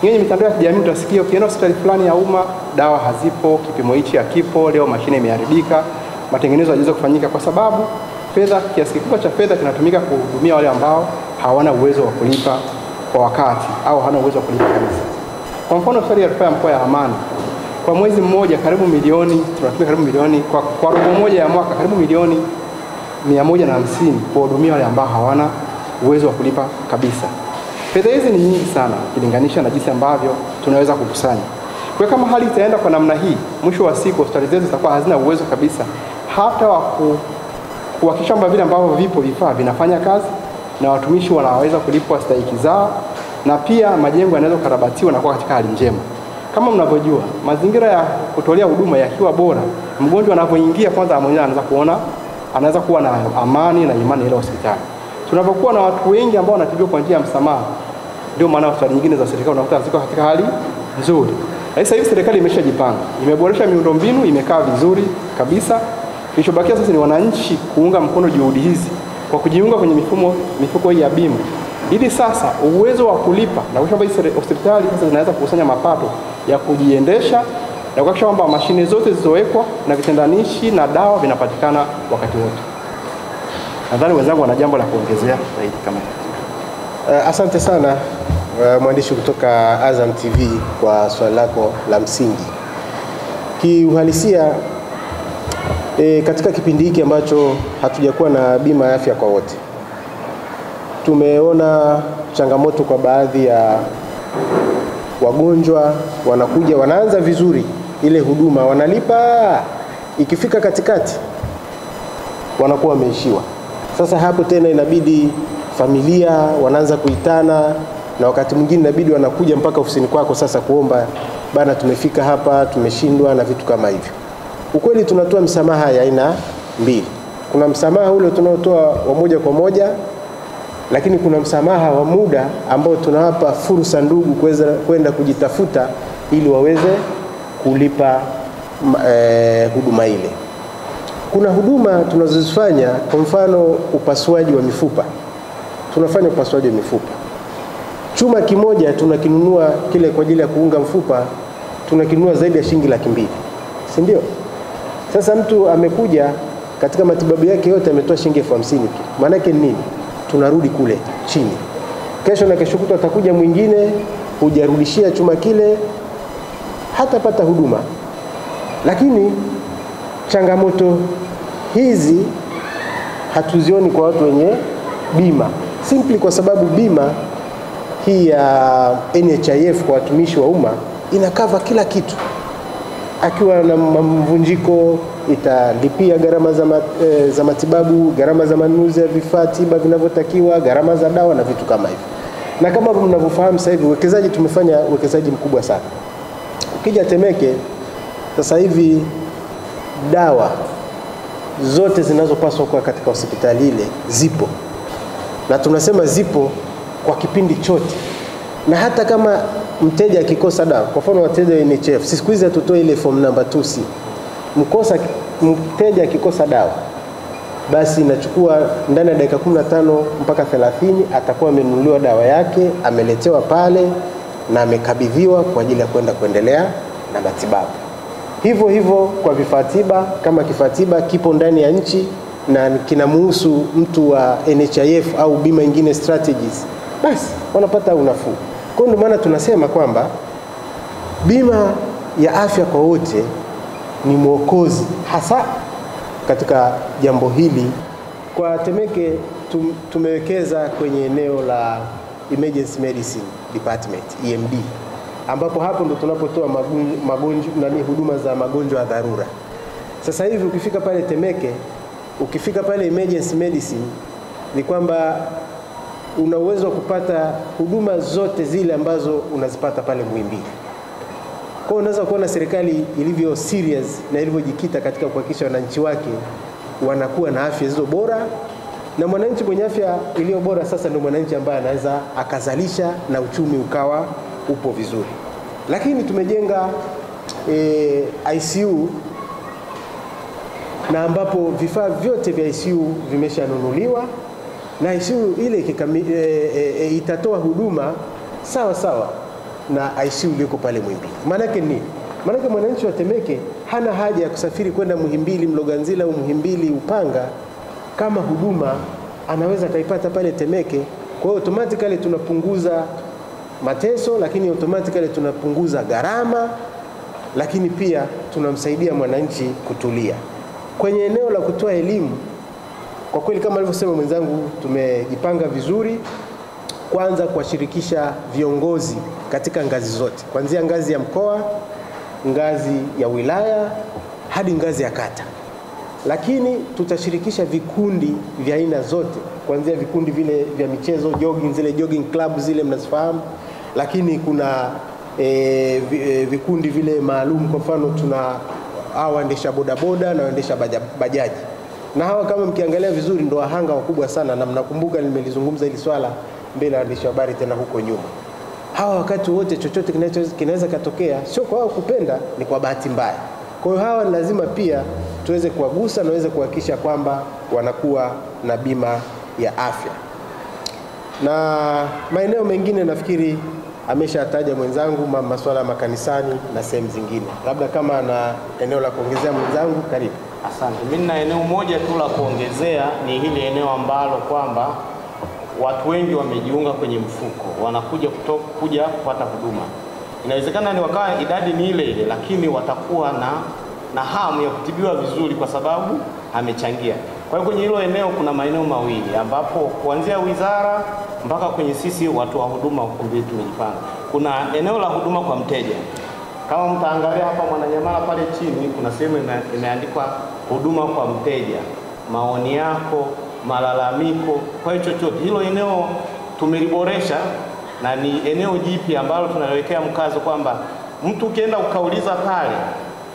Kwenye mitandao ya kijamii utasikia ukienda hospitali fulani ya umma dawa hazipo, kipimo hichi hakipo, leo mashine imeharibika, matengenezo hayajaweza kufanyika kwa sababu fedha, kiasi kikubwa cha fedha kinatumika kuhudumia wale ambao hawana uwezo wa kulipa kwa wakati au hawana uwezo wa kulipa kabisa. Kwa mfano hospitali ya rufaa ya mkoa ya Amani kwa mwezi mmoja karibu milioni tunatumia karibu milioni kwa, kwa robo moja ya mwaka karibu milioni mia moja na hamsini kuwahudumia wale ambao hawana uwezo wa kulipa kabisa. Fedha hizi ni nyingi sana ukilinganisha na jinsi ambavyo tunaweza kukusanya. Kwa kama hali itaenda kwa namna hii, mwisho wa siku hospitali zetu zitakuwa hazina uwezo kabisa hata wa kuhakikisha kwamba vile ambavyo vipo vifaa vinafanya kazi na watumishi wanaweza kulipwa stahiki zao, na pia majengo yanaweza kukarabatiwa na kuwa katika hali njema. Kama mnavyojua, mazingira ya kutolea huduma yakiwa bora, mgonjwa anapoingia kwanza mwenyewe anaweza kuona, anaweza kuwa na amani na imani ile hospitali. Tunapokuwa na watu wengi ambao wanatibiwa kwa njia ya msamaha, ndio maana hospitali nyingine za serikali unakuta ziko katika hali nzuri. Sasa hivi serikali imeshajipanga, imeboresha miundombinu, imekaa vizuri kabisa. Kilichobakia sasa ni wananchi kuunga mkono juhudi hizi kwa kujiunga kwenye mifumo mifuko hii ya bima, ili sasa uwezo wa kulipa na kuhakikisha hospitali sasa zinaweza kukusanya mapato ya kujiendesha na kuhakikisha kwamba mashine zote zilizowekwa na vitendanishi na dawa vinapatikana wakati wote. Nadhani wenzangu wana jambo la kuongezea zaidi kama hili. Uh, asante sana uh, mwandishi kutoka Azam TV kwa swali lako la msingi. Kiuhalisia e, katika kipindi hiki ambacho hatujakuwa na bima ya afya kwa wote, tumeona changamoto kwa baadhi ya wagonjwa wanakuja, wanaanza vizuri ile huduma, wanalipa, ikifika katikati wanakuwa wameishiwa. Sasa hapo tena inabidi familia wanaanza kuitana, na wakati mwingine inabidi wanakuja mpaka ofisini kwako sasa kuomba bana, tumefika hapa, tumeshindwa na vitu kama hivyo. Ukweli tunatoa msamaha ya aina mbili. Kuna msamaha ule tunaotoa wa moja kwa moja, lakini kuna msamaha wa muda ambao tunawapa fursa ndugu kuweza kwenda kujitafuta ili waweze kulipa eh, huduma ile. Kuna huduma tunazozifanya, kwa mfano upasuaji wa mifupa. Tunafanya upasuaji mifupa, chuma kimoja tunakinunua kile kwa ajili ya kuunga mfupa, tunakinunua zaidi ya shilingi laki mbili, si ndio? Sasa mtu amekuja katika matibabu yake yote ametoa shilingi elfu hamsini tu. Maana yake ni nini? Tunarudi kule chini, kesho na kesho kutwa atakuja mwingine, hujarudishia chuma kile, hatapata huduma. Lakini changamoto hizi hatuzioni kwa watu wenye bima, simply kwa sababu bima hii ya NHIF kwa watumishi wa umma inakava kila kitu. Akiwa na mvunjiko italipia gharama za, mat, e, za matibabu, gharama za manunuzi ya vifaa tiba vinavyotakiwa, gharama za dawa na vitu kama hivyo. Na kama mnavyofahamu sasa hivi uwekezaji, tumefanya uwekezaji mkubwa sana. Ukija Temeke sasa hivi dawa zote zinazopaswa kuwa katika hospitali ile zipo, na tunasema zipo kwa kipindi chote, na hata kama mteja akikosa dawa, kwa mfano wateja wa NHF, siku hizi hatutoe ile form number 2C. Mkosa mteja akikosa dawa, basi inachukua ndani ya dakika 15 mpaka 30 atakuwa amenunuliwa dawa yake, ameletewa pale na amekabidhiwa kwa ajili ya kwenda kuendelea na matibabu. Hivyo hivyo kwa vifaa tiba, kama kifaa tiba kipo ndani ya nchi na kinamuhusu mtu wa NHIF au bima ingine strategies, basi wanapata unafuu. Kwa ndio maana tunasema kwamba bima ya afya kwa wote ni mwokozi hasa katika jambo hili. Kwa Temeke tum, tumewekeza kwenye eneo la emergency medicine department EMD, ambapo hapo ndo tunapotoa magonjwa nani huduma za magonjwa ya dharura. Sasa hivi ukifika pale Temeke, ukifika pale emergency medicine ni kwamba una uwezo wa kupata huduma zote zile ambazo unazipata pale Muhimbili. Kwa hiyo unaweza kuona serikali ilivyo serious na ilivyojikita katika kuhakikisha wananchi wake wanakuwa na afya zilizo bora, na mwananchi mwenye afya iliyo bora sasa ndio mwananchi ambaye anaweza akazalisha na uchumi ukawa upo vizuri. Lakini tumejenga e, ICU na ambapo vifaa vyote vya ICU vimeshanunuliwa na ICU ile kikami, e, e, e, itatoa huduma sawa sawa na ICU iliyoko pale Muhimbili. Maanake nini? Maanake mwananchi wa Temeke hana haja ya kusafiri kwenda Muhimbili, Mloganzila au Muhimbili Upanga, kama huduma anaweza akaipata pale Temeke. Kwa hiyo automatically tunapunguza mateso, lakini automatically tunapunguza gharama, lakini pia tunamsaidia mwananchi kutulia. Kwenye eneo la kutoa elimu, kwa kweli kama alivyosema mwenzangu, tumejipanga vizuri kwanza kuwashirikisha viongozi katika ngazi zote, kuanzia ngazi ya mkoa, ngazi ya wilaya hadi ngazi ya kata. Lakini tutashirikisha vikundi vya aina zote, kuanzia vikundi vile vya michezo jogging, zile jogging club zile mnazifahamu, lakini kuna e, vikundi vile maalum. Kwa mfano tuna hawa waendesha bodaboda na waendesha bajaji na hawa kama mkiangalia vizuri ndo wahanga wakubwa sana, na mnakumbuka nimelizungumza hili swala mbele ya waandishi wa habari tena huko nyuma. Hawa wakati wote chochote kinaweza katokea, sio kwa wao kupenda, ni kwa bahati mbaya. Kwa hiyo hawa lazima pia tuweze kuwagusa na waweze kuhakikisha kwamba wanakuwa na bima ya afya. Na maeneo mengine nafikiri ameshataja mwenzangu, masuala ya makanisani na sehemu zingine, labda kama ana eneo la kuongezea mwenzangu, karibu. Asante. Mimi nina eneo moja tu la kuongezea, ni hili eneo ambalo kwamba watu wengi wamejiunga kwenye mfuko, wanakuja kutoka kuja kupata huduma. Inawezekana ni wakawa idadi ni ile ile, lakini watakuwa na na hamu ya kutibiwa vizuri kwa sababu amechangia. Kwa hiyo kwenye hilo eneo kuna maeneo mawili ambapo kuanzia wizara mpaka kwenye sisi watu wa huduma ukumbi tumejipanga. Kuna eneo la huduma kwa mteja kama mtaangalia hapa Mwananyamala pale chini kuna sehemu imeandikwa huduma kwa mteja, maoni yako, malalamiko. Kwa hiyo chochote hilo eneo tumeliboresha na ni eneo jipya ambalo tunaliwekea mkazo kwamba mtu ukienda ukauliza pale,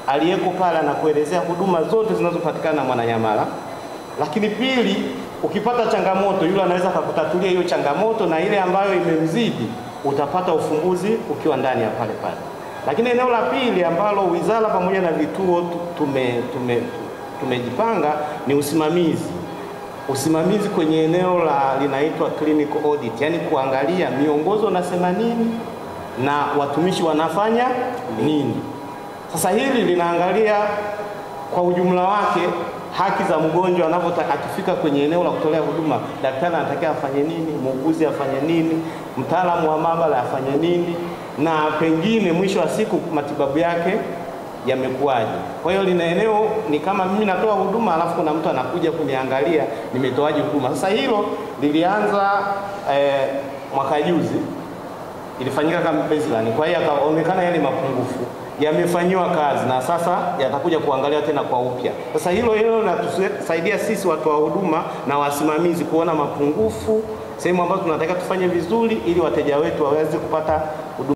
aliyeko pale anakuelezea huduma zote zinazopatikana Mwananyamala. Lakini pili, ukipata changamoto, yule anaweza akakutatulia hiyo changamoto, na ile ambayo imemzidi utapata ufumbuzi ukiwa ndani ya pale pale. Lakini eneo la pili ambalo wizara pamoja na vituo tume, tume, tumejipanga ni usimamizi. Usimamizi kwenye eneo la linaitwa clinical audit, yani kuangalia miongozo nasema nini na watumishi wanafanya nini. Sasa hili linaangalia kwa ujumla wake haki za mgonjwa anavyotaka akifika kwenye eneo la kutolea huduma, daktari anatakiwa afanye nini, muuguzi afanye nini, mtaalamu wa maabara afanye nini, na pengine mwisho wa siku matibabu yake yamekuwaje. Kwa hiyo lina eneo ni kama mimi natoa huduma alafu kuna mtu anakuja kuniangalia nimetoaje huduma. Sasa hilo lilianza eh, mwaka juzi ilifanyika kama baseline. Kwa hiyo yakaonekana yale mapungufu yamefanyiwa kazi na sasa yatakuja kuangalia tena kwa upya. Sasa hilo hilo linatusaidia sisi watu wa huduma na wasimamizi kuona mapungufu, sehemu ambazo tunataka tufanye vizuri, ili wateja wetu waweze kupata huduma.